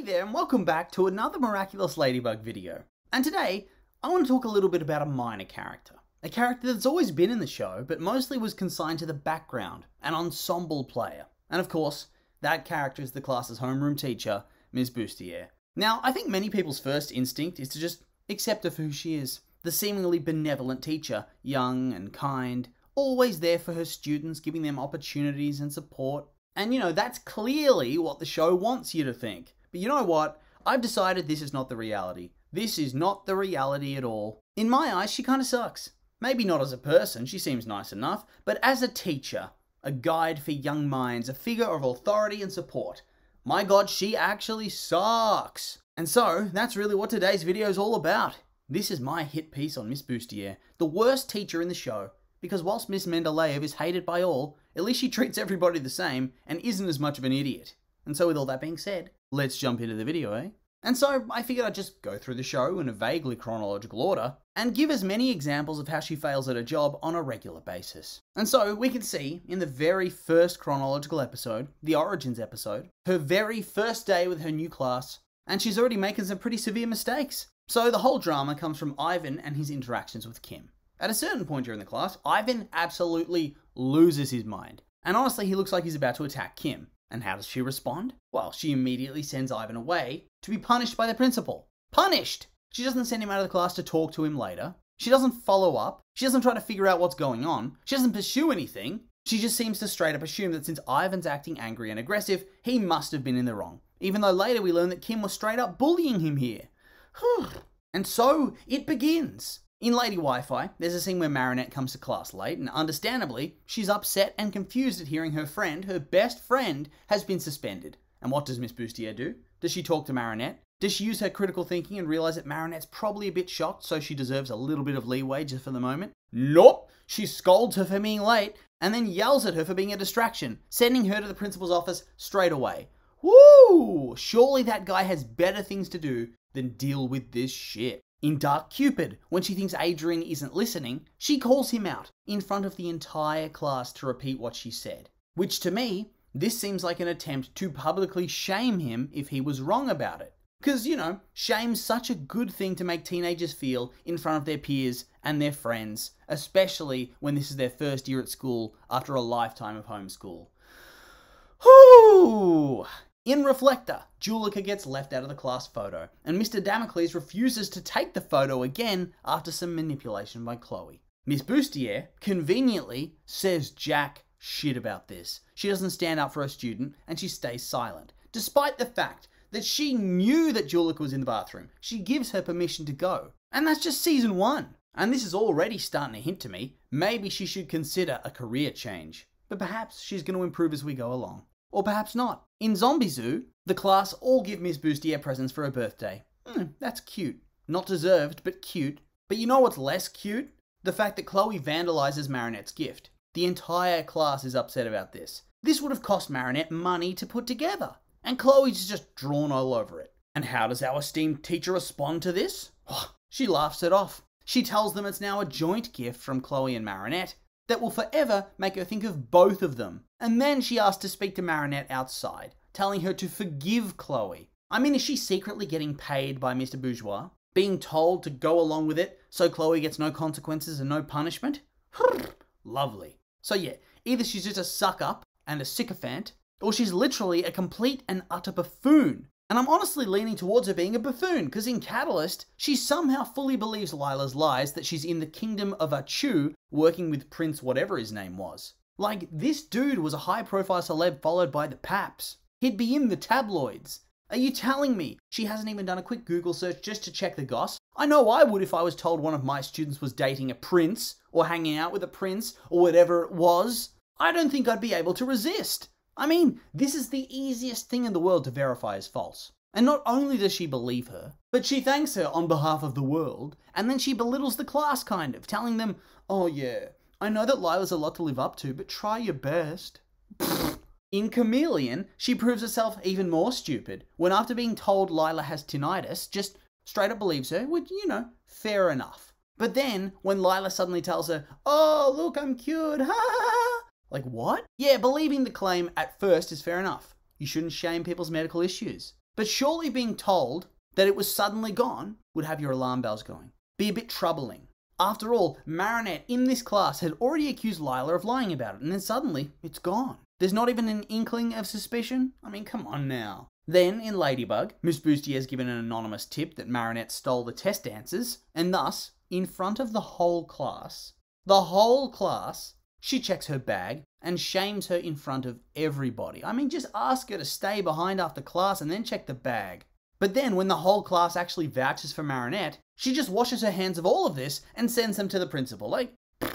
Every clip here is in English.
Hey there and welcome back to another Miraculous Ladybug video. And today, I want to talk a little bit about a minor character. A character that's always been in the show, but mostly was consigned to the background, an ensemble player. And of course, that character is the class's homeroom teacher, Ms. Bustier. Now, I think many people's first instinct is to just accept her for who she is. The seemingly benevolent teacher, young and kind, always there for her students, giving them opportunities and support. And you know, that's clearly what the show wants you to think. But you know what? I've decided this is not the reality. This is not the reality at all. In my eyes, she kind of sucks. Maybe not as a person, she seems nice enough, but as a teacher, a guide for young minds, a figure of authority and support. My god, she actually sucks. And so, that's really what today's video is all about. This is my hit piece on Miss Bustier, the worst teacher in the show, because whilst Miss Mendeleiev is hated by all, at least she treats everybody the same and isn't as much of an idiot. And so with all that being said, let's jump into the video, eh? And so I figured I'd just go through the show in a vaguely chronological order and give as many examples of how she fails at her job on a regular basis. And so we can see in the very first chronological episode, the Origins episode, her very first day with her new class, and she's already making some pretty severe mistakes. So the whole drama comes from Ivan and his interactions with Kim. At a certain point during the class, Ivan absolutely loses his mind. And honestly, he looks like he's about to attack Kim. And how does she respond? Well, she immediately sends Ivan away to be punished by the principal. Punished! She doesn't send him out of the class to talk to him later. She doesn't follow up. She doesn't try to figure out what's going on. She doesn't pursue anything. She just seems to straight up assume that since Ivan's acting angry and aggressive, he must have been in the wrong. Even though later we learn that Kim was straight up bullying him here. and so it begins. In Lady Wifi, there's a scene where Marinette comes to class late, and understandably, she's upset and confused at hearing her friend, her best friend, has been suspended. And what does Miss Bustier do? Does she talk to Marinette? Does she use her critical thinking and realize that Marinette's probably a bit shocked, so she deserves a little bit of leeway just for the moment? Nope! She scolds her for being late and then yells at her for being a distraction, sending her to the principal's office straight away. Woo! Surely that guy has better things to do than deal with this shit. In Dark Cupid, when she thinks Adrien isn't listening, she calls him out in front of the entire class to repeat what she said. Which to me, this seems like an attempt to publicly shame him if he was wrong about it. Because, you know, shame's such a good thing to make teenagers feel in front of their peers and their friends, especially when this is their first year at school after a lifetime of homeschool. Whoo! In Reflekta, Juleka gets left out of the class photo, and Mr. Damocles refuses to take the photo again after some manipulation by Chloe. Miss Bustier, conveniently, says jack shit about this. She doesn't stand up for her student, and she stays silent, despite the fact that she knew that Juleka was in the bathroom. She gives her permission to go. And that's just season one. And this is already starting to hint to me maybe she should consider a career change. But perhaps she's going to improve as we go along. Or perhaps not. In Zombizou, the class all give Miss Bustier presents for her birthday. Hmm, that's cute. Not deserved, but cute. But you know what's less cute? The fact that Chloe vandalizes Marinette's gift. The entire class is upset about this. This would have cost Marinette money to put together. And Chloe's just drawn all over it. And how does our esteemed teacher respond to this? She laughs it off. She tells them it's now a joint gift from Chloe and Marinette, that will forever make her think of both of them. And then she asks to speak to Marinette outside, telling her to forgive Chloe. I mean, is she secretly getting paid by Mr. Bourgeois? Being told to go along with it so Chloe gets no consequences and no punishment? Lovely. So, yeah, either she's just a suck up and a sycophant, or she's literally a complete and utter buffoon and I'm honestly leaning towards her being a buffoon, because in Catalyst, she somehow fully believes Lila's lies that she's in the kingdom of Achu working with Prince whatever his name was. Like, this dude was a high profile celeb followed by the Paps. He'd be in the tabloids. Are you telling me she hasn't even done a quick Google search just to check the goss? I know I would if I was told one of my students was dating a prince, or hanging out with a prince, or whatever it was. I don't think I'd be able to resist. I mean, this is the easiest thing in the world to verify as false. And not only does she believe her, but she thanks her on behalf of the world, and then she belittles the class kind of, telling them, oh yeah, I know that Lila's a lot to live up to, but try your best. In Chameleon, she proves herself even more stupid when, after being told Lila has tinnitus, just straight up believes her, which, you know, fair enough. But then, when Lila suddenly tells her, Oh, look, I'm cured, ha like, what? Yeah, believing the claim at first is fair enough. You shouldn't shame people's medical issues. But surely being told that it was suddenly gone would have your alarm bells going. Be a bit troubling. After all, Marinette in this class had already accused Lila of lying about it, and then suddenly it's gone. There's not even an inkling of suspicion? I mean, come on now. Then, in Ladybug, Miss Bustier has given an anonymous tip that Marinette stole the test answers, and thus, in front of the whole class, the whole class, she checks her bag and shames her in front of everybody. I mean, just ask her to stay behind after class and then check the bag. But then, when the whole class actually vouches for Marinette, she just washes her hands of all of this and sends them to the principal. Like, and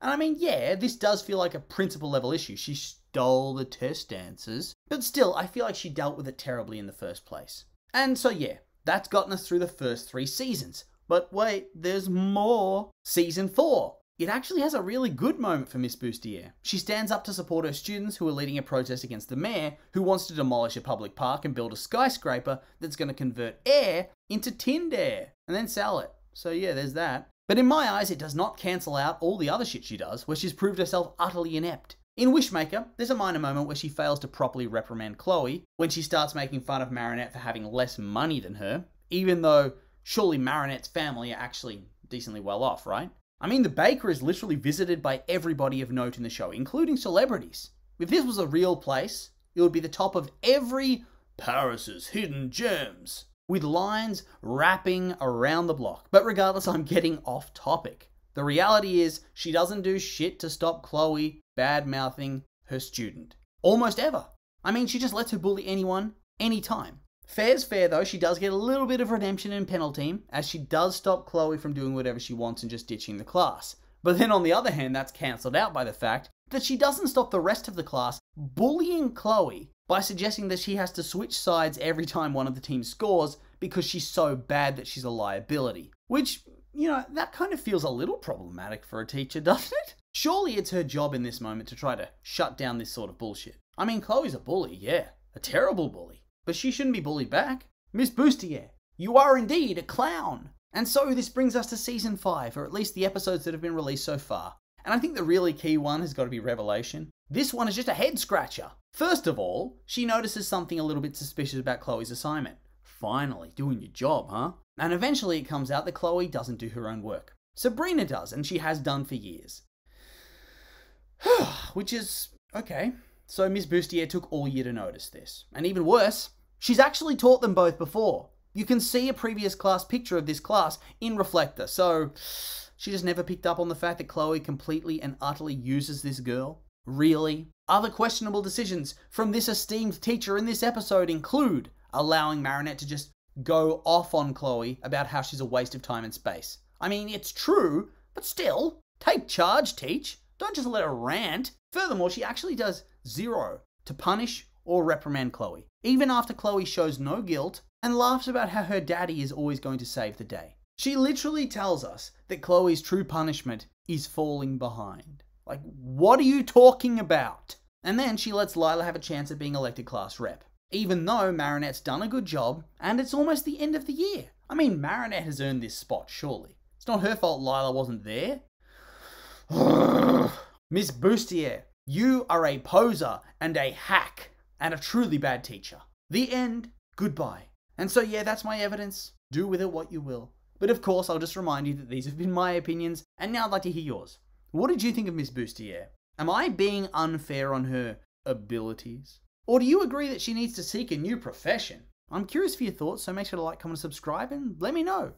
I mean, yeah, this does feel like a principal level issue. She stole the test answers, but still, I feel like she dealt with it terribly in the first place. And so, yeah, that's gotten us through the first three seasons. But wait, there's more. Season 4. It actually has a really good moment for Miss Bustier. She stands up to support her students who are leading a protest against the mayor, who wants to demolish a public park and build a skyscraper that's going to convert air into tinned air and then sell it. So, yeah, there's that. But in my eyes, it does not cancel out all the other shit she does, where she's proved herself utterly inept. In Wishmaker, there's a minor moment where she fails to properly reprimand Chloe when she starts making fun of Marinette for having less money than her, even though surely Marinette's family are actually decently well off, right? I mean, the baker is literally visited by everybody of note in the show, including celebrities. If this was a real place, it would be the top of every Paris's hidden gems, with lines wrapping around the block. But regardless, I'm getting off topic. The reality is, she doesn't do shit to stop Chloe bad mouthing her student. Almost ever. I mean, she just lets her bully anyone, anytime. Fair's fair though, she does get a little bit of redemption in Penalteam, as she does stop Chloe from doing whatever she wants and just ditching the class. But then on the other hand, that's cancelled out by the fact that she doesn't stop the rest of the class bullying Chloe by suggesting that she has to switch sides every time one of the teams scores because she's so bad that she's a liability. Which, you know, that kind of feels a little problematic for a teacher, doesn't it? Surely it's her job in this moment to try to shut down this sort of bullshit. I mean, Chloe's a bully, yeah, a terrible bully. But she shouldn't be bullied back. Miss Bustier, you are indeed a clown. And so this brings us to season 5, or at least the episodes that have been released so far. And I think the really key one has got to be Revelation. This one is just a head scratcher. First of all, she notices something a little bit suspicious about Chloe's assignment. Finally, doing your job, huh? And eventually it comes out that Chloe doesn't do her own work. Sabrina does, and she has done for years. Which is okay. So Miss Bustier took all year to notice this. And even worse, she's actually taught them both before. You can see a previous class picture of this class in Reflekta, so she just never picked up on the fact that Chloe completely and utterly uses this girl. Really? Other questionable decisions from this esteemed teacher in this episode include allowing Marinette to just go off on Chloe about how she's a waste of time and space. I mean, it's true, but still, take charge, teach. Don't just let her rant. Furthermore, she actually does zero to punish or reprimand Chloe, even after Chloe shows no guilt and laughs about how her daddy is always going to save the day. She literally tells us that Chloe's true punishment is falling behind. Like, what are you talking about? And then she lets Lila have a chance at being elected class rep, even though Marinette's done a good job and it's almost the end of the year. I mean, Marinette has earned this spot, surely. It's not her fault Lila wasn't there. Miss Bustier, you are a poser and a hack and a truly bad teacher. The end. Goodbye. And so, yeah, that's my evidence. Do with it what you will. But of course, I'll just remind you that these have been my opinions, and now I'd like to hear yours. What did you think of Miss Bustier? Am I being unfair on her abilities? Or do you agree that she needs to seek a new profession? I'm curious for your thoughts, so make sure to like, comment, subscribe, and let me know.